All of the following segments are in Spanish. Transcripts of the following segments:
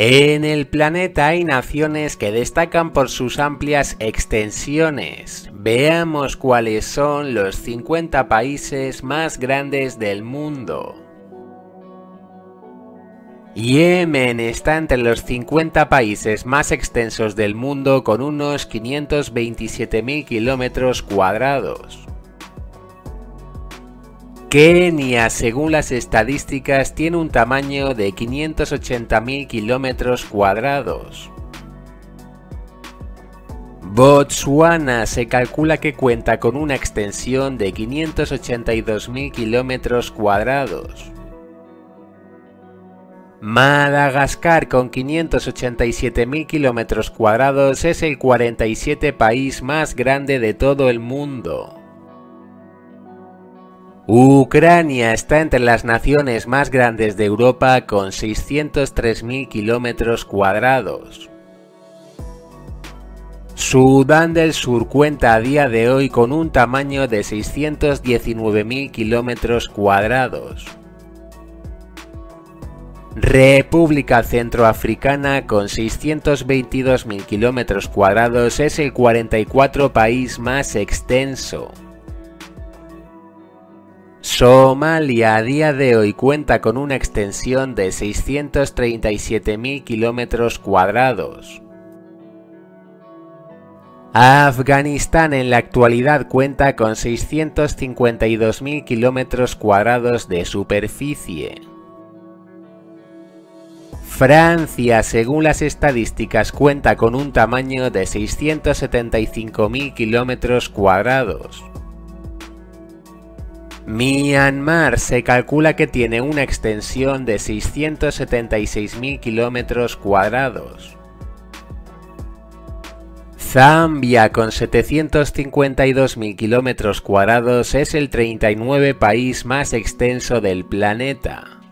En el planeta hay naciones que destacan por sus amplias extensiones. Veamos cuáles son los 50 países más grandes del mundo. Yemen está entre los 50 países más extensos del mundo con unos 527.000 kilómetros cuadrados. Kenia, según las estadísticas, tiene un tamaño de 580.000 kilómetros cuadrados. Botswana se calcula que cuenta con una extensión de 582.000 kilómetros cuadrados. Madagascar con 587.000 kilómetros cuadrados es el 47 país más grande de todo el mundo. Ucrania está entre las naciones más grandes de Europa con 603.000 kilómetros cuadrados. Sudán del Sur cuenta a día de hoy con un tamaño de 619.000 kilómetros cuadrados. República Centroafricana con 622.000 kilómetros cuadrados es el 44 país más extenso. Somalia a día de hoy cuenta con una extensión de 637.000 kilómetros cuadrados. Afganistán en la actualidad cuenta con 652.000 kilómetros cuadrados de superficie. Francia, según las estadísticas, cuenta con un tamaño de 675.000 kilómetros cuadrados. Myanmar se calcula que tiene una extensión de 676.000 kilómetros cuadrados. Zambia, con 752.000 kilómetros cuadrados, es el 39 país más extenso del planeta.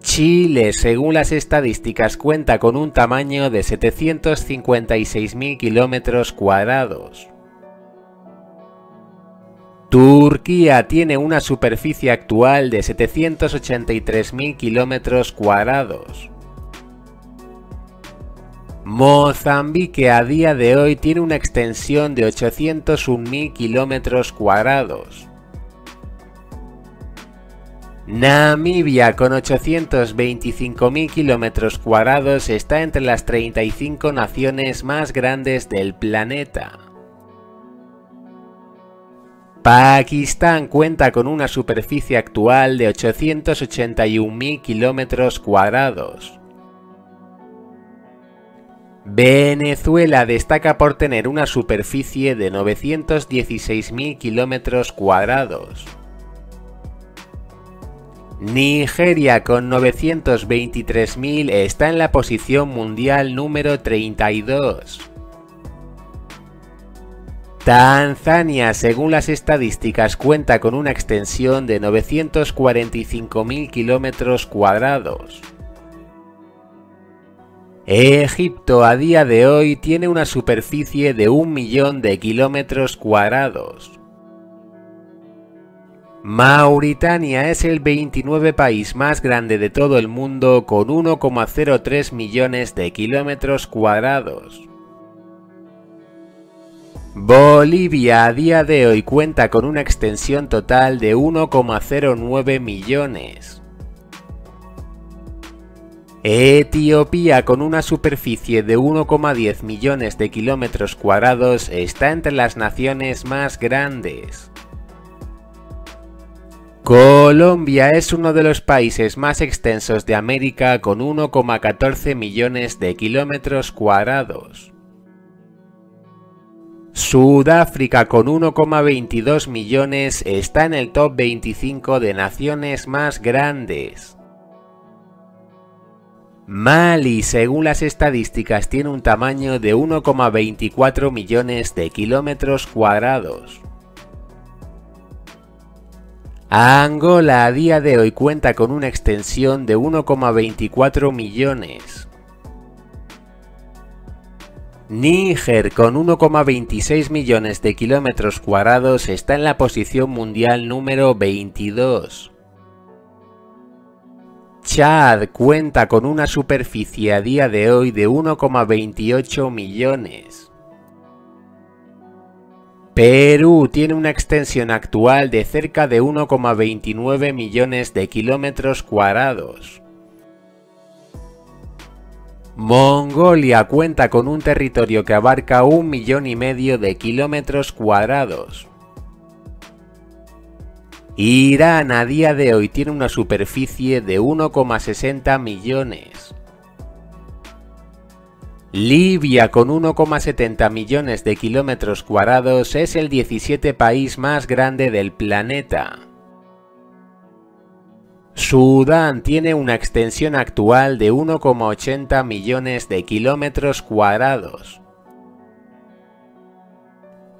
Chile, según las estadísticas, cuenta con un tamaño de 756.000 kilómetros cuadrados. Turquía tiene una superficie actual de 783.000 kilómetros cuadrados. Mozambique a día de hoy tiene una extensión de 801.000 kilómetros cuadrados. Namibia con 825.000 kilómetros cuadrados está entre las 35 naciones más grandes del planeta. Pakistán cuenta con una superficie actual de 881.000 kilómetros cuadrados. Venezuela destaca por tener una superficie de 916.000 kilómetros cuadrados. Nigeria con 923.000 está en la posición mundial número 32. Tanzania, según las estadísticas, cuenta con una extensión de 945.000 kilómetros cuadrados. Egipto a día de hoy tiene una superficie de un millón de kilómetros cuadrados. Mauritania es el 29 país más grande de todo el mundo con 1,03 millones de kilómetros cuadrados. Bolivia a día de hoy cuenta con una extensión total de 1,09 millones. Etiopía con una superficie de 1,10 millones de kilómetros cuadrados está entre las naciones más grandes. Colombia es uno de los países más extensos de América con 1,14 millones de kilómetros cuadrados. Sudáfrica con 1,22 millones está en el top 25 de naciones más grandes. Mali, según las estadísticas, tiene un tamaño de 1,24 millones de kilómetros cuadrados. Angola a día de hoy cuenta con una extensión de 1,24 millones. Níger, con 1,26 millones de kilómetros cuadrados, está en la posición mundial número 22. Chad cuenta con una superficie a día de hoy de 1,28 millones. Perú tiene una extensión actual de cerca de 1,29 millones de kilómetros cuadrados. Mongolia cuenta con un territorio que abarca un millón y medio de kilómetros cuadrados. Irán a día de hoy tiene una superficie de 1,60 millones. Libia con 1,70 millones de kilómetros cuadrados es el 17 país más grande del planeta. Sudán tiene una extensión actual de 1,80 millones de kilómetros cuadrados.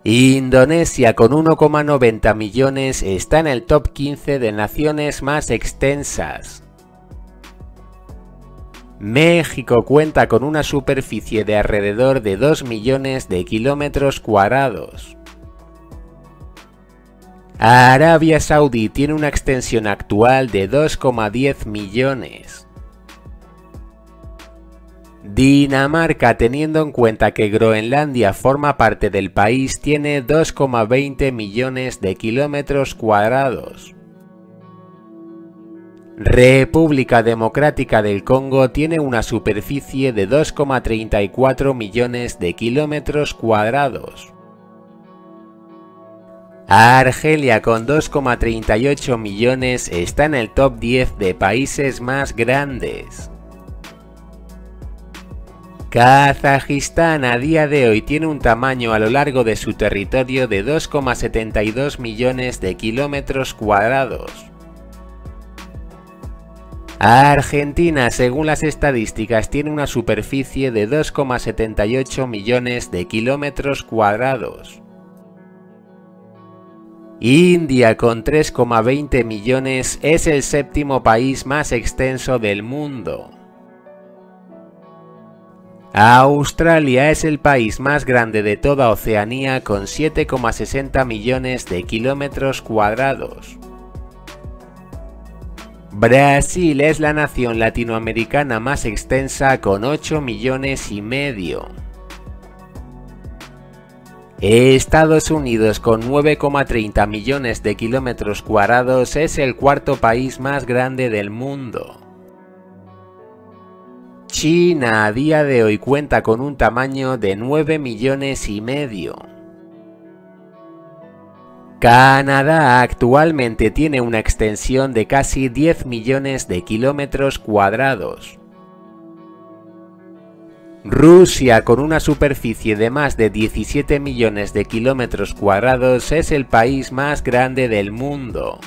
Indonesia con 1,90 millones está en el top 15 de naciones más extensas. México cuenta con una superficie de alrededor de 2 millones de kilómetros cuadrados. Arabia Saudí tiene una extensión actual de 2,10 millones. Dinamarca, teniendo en cuenta que Groenlandia forma parte del país, tiene 2,20 millones de kilómetros cuadrados. República Democrática del Congo tiene una superficie de 2,34 millones de kilómetros cuadrados. Argelia con 2,38 millones está en el top 10 de países más grandes. Kazajistán a día de hoy tiene un tamaño a lo largo de su territorio de 2,72 millones de kilómetros cuadrados. Argentina, según las estadísticas, tiene una superficie de 2,78 millones de kilómetros cuadrados. India, con 3,20 millones, es el séptimo país más extenso del mundo. Australia es el país más grande de toda Oceanía con 7,60 millones de kilómetros cuadrados. Brasil es la nación latinoamericana más extensa con 8 millones y medio. Estados Unidos con 9,30 millones de kilómetros cuadrados es el cuarto país más grande del mundo. China a día de hoy cuenta con un tamaño de 9 millones y medio. Canadá actualmente tiene una extensión de casi 10 millones de kilómetros cuadrados. Rusia, con una superficie de más de 17 millones de kilómetros cuadrados, es el país más grande del mundo.